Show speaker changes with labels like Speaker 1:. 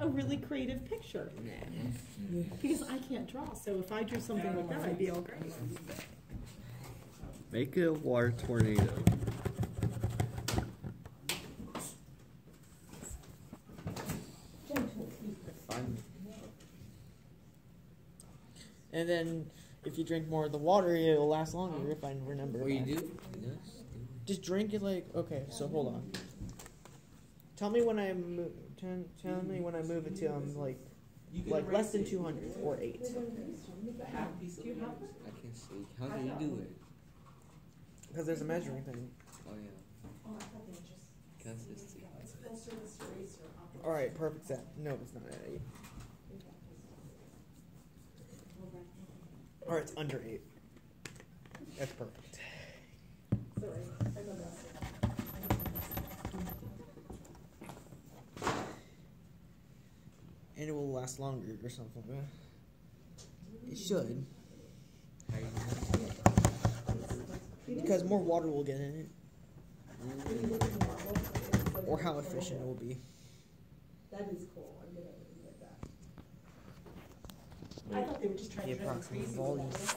Speaker 1: a really creative picture. Because I can't draw, so if I drew something like that, I'd be all great.
Speaker 2: Make a water tornado.
Speaker 3: And then if you drink more of the water, it'll last longer if I remember.
Speaker 4: What do
Speaker 3: you
Speaker 4: do?
Speaker 3: Just drink it like okay. So hold on. Tell me when I move. Tell, tell me when I move it to um like like less than two hundred or eight.
Speaker 4: I can't see. How do you do it?
Speaker 3: Because there's a measuring thing.
Speaker 4: Oh yeah. Consistency.
Speaker 3: All right, perfect set. No, it's not at eight. All right, it's under eight. That's perfect. And it will last longer or something. It should,
Speaker 4: How you know?
Speaker 3: because more water will get in it, or how efficient it will be.
Speaker 1: That is cool, I'm gonna look at that. I thought they were just trying
Speaker 3: The
Speaker 1: to drive me
Speaker 3: approximate volume.
Speaker 1: that.